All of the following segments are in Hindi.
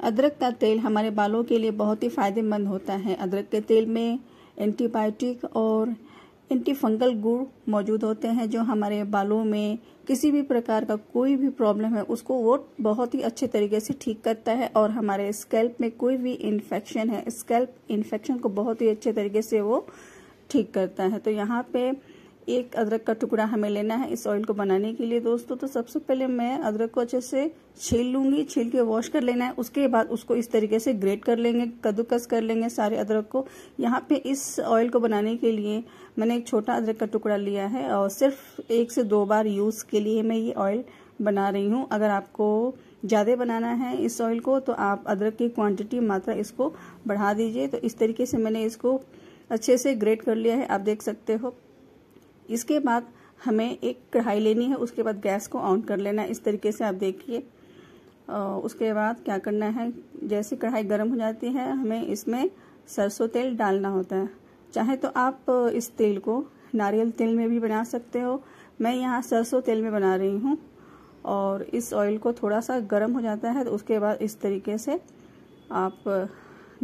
अदरक का तेल हमारे बालों के लिए बहुत ही फ़ायदेमंद होता है। अदरक के तेल में एंटीबायोटिक और एंटी फंगल मौजूद होते हैं, जो हमारे बालों में किसी भी प्रकार का कोई भी प्रॉब्लम है, उसको वो बहुत ही अच्छे तरीके से ठीक करता है और हमारे स्कैल्प में कोई भी इन्फेक्शन है, स्कैल्प इन्फेक्शन को बहुत ही अच्छे तरीके से वो ठीक करता है। तो यहाँ पे एक अदरक का टुकड़ा हमें लेना है इस ऑयल को बनाने के लिए। दोस्तों तो सबसे पहले मैं अदरक को अच्छे से छील लूँगी, छील के वॉश कर लेना है। उसके बाद उसको इस तरीके से ग्रेट कर लेंगे, कद्दूकस कर लेंगे सारे अदरक को। यहाँ पे इस ऑयल को बनाने के लिए मैंने एक छोटा अदरक का टुकड़ा लिया है और सिर्फ़ एक से दो बार यूज़ के लिए मैं ये ऑयल बना रही हूँ। अगर आपको ज़्यादा बनाना है इस ऑयल को तो आप अदरक की क्वांटिटी मात्रा इसको बढ़ा दीजिए। तो इस तरीके से मैंने इसको अच्छे से ग्रेट कर लिया है। आप देख सकते हो। इसके बाद हमें एक कढ़ाई लेनी है, उसके बाद गैस को ऑन कर लेना है। इस तरीके से आप देखिए। उसके बाद क्या करना है, जैसे कढ़ाई गर्म हो जाती है, हमें इसमें सरसों तेल डालना होता है। चाहे तो आप इस तेल को नारियल तेल में भी बना सकते हो। मैं यहाँ सरसों तेल में बना रही हूँ और इस ऑयल को थोड़ा सा गर्म हो जाता है तो उसके बाद इस तरीके से आप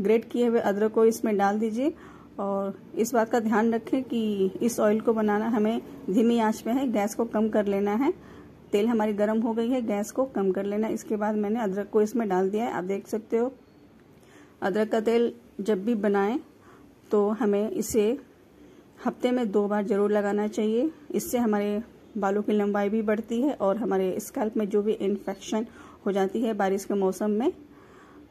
ग्रेट किए हुए अदरक को इसमें डाल दीजिए और इस बात का ध्यान रखें कि इस ऑयल को बनाना हमें धीमी आँच पे है, गैस को कम कर लेना है। तेल हमारी गर्म हो गई है, गैस को कम कर लेना इसके बाद मैंने अदरक को इसमें डाल दिया है, आप देख सकते हो। अदरक का तेल जब भी बनाएँ तो हमें इसे हफ़्ते में दो बार ज़रूर लगाना चाहिए। इससे हमारे बालों की लंबाई भी बढ़ती है और हमारे स्कैल्प में जो भी इन्फेक्शन हो जाती है बारिश के मौसम में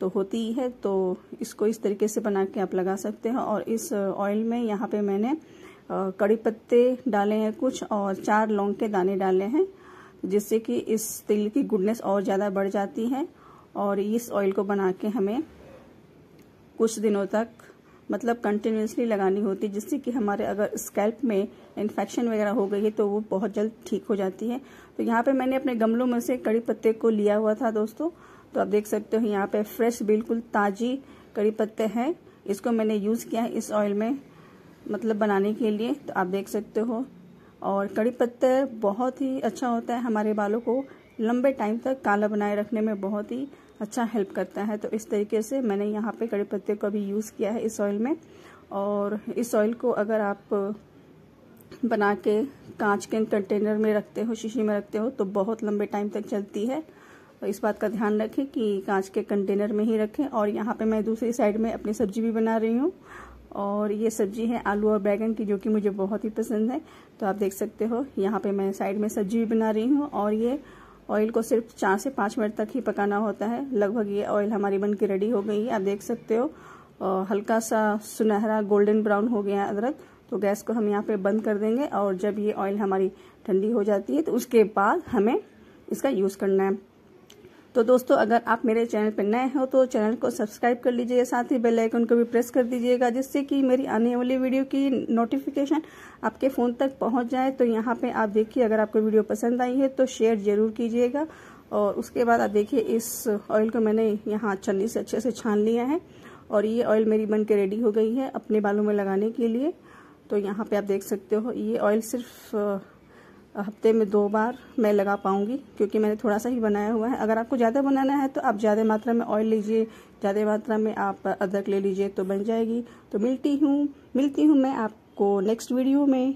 तो होती ही है तो इसको इस तरीके से बना के आप लगा सकते हैं। और इस ऑयल में यहाँ पे मैंने कड़ी पत्ते डाले हैं कुछ और चार लौंग के दाने डाले हैं, जिससे कि इस तेल की गुडनेस और ज़्यादा बढ़ जाती है। और इस ऑयल को बना के हमें कुछ दिनों तक मतलब कंटिन्यूसली लगानी होती है, जिससे कि हमारे अगर स्कैल्प में इन्फेक्शन वगैरह हो गई है तो वो बहुत जल्द ठीक हो जाती है। तो यहाँ पे मैंने अपने गमलों में से कड़ी पत्ते को लिया हुआ था, दोस्तों। तो आप देख सकते हो यहाँ पे फ्रेश बिल्कुल ताज़ी कड़ी पत्ते हैं। इसको मैंने यूज़ किया है इस ऑयल में मतलब बनाने के लिए। तो आप देख सकते हो। और कड़ी पत्ते बहुत ही अच्छा होता है हमारे बालों को। लंबे टाइम तक काला बनाए रखने में बहुत ही अच्छा हेल्प करता है। तो इस तरीके से मैंने यहाँ पे कड़ी पत्ते को भी यूज़ किया है इस ऑयल में। और इस ऑयल को अगर आप बना के कांच के कंटेनर में रखते हो, शीशी में रखते हो तो बहुत लंबे टाइम तक चलती है। तो इस बात का ध्यान रखें कि कांच के कंटेनर में ही रखें और यहाँ पे मैं दूसरी साइड में अपनी सब्ज़ी भी बना रही हूँ। और ये सब्ज़ी है आलू और बैगन की, जो कि मुझे बहुत ही पसंद है। तो आप देख सकते हो, यहाँ पे मैं साइड में सब्ज़ी भी बना रही हूँ और ये ऑयल को सिर्फ़ चार से पाँच मिनट तक ही पकाना होता है। लगभग ये ऑयल हमारी बन के रेडी हो गई है। आप देख सकते हो हल्का सा सुनहरा गोल्डन ब्राउन हो गया अदरक। तो गैस को हम यहाँ पे बंद कर देंगे और जब ये ऑयल हमारी ठंडी हो जाती है तो उसके बाद हमें इसका यूज़ करना है। तो दोस्तों, अगर आप मेरे चैनल पर नए हो तो चैनल को सब्सक्राइब कर लीजिए, साथ ही बेल आइकन को भी प्रेस कर दीजिएगा, जिससे कि मेरी आने वाली वीडियो की नोटिफिकेशन आपके फ़ोन तक पहुँच जाए। तो यहाँ पे आप देखिए, अगर आपको वीडियो पसंद आई है तो शेयर ज़रूर कीजिएगा। और उसके बाद आप देखिए, इस ऑयल को मैंने यहाँ छन्नी से अच्छे से छान लिया है और ये ऑयल मेरी बन के रेडी हो गई है अपने बालों में लगाने के लिए। तो यहाँ पे आप देख सकते हो, ये ऑयल सिर्फ़ हफ़्ते में दो बार मैं लगा पाऊँगी, क्योंकि मैंने थोड़ा सा ही बनाया हुआ है। अगर आपको ज़्यादा बनाना है तो आप ज़्यादा मात्रा में ऑयल लीजिए, ज़्यादा मात्रा में आप अदरक ले लीजिए तो बन जाएगी। तो मिलती हूँ मिलती हूँ मैं आपको नेक्स्ट वीडियो में।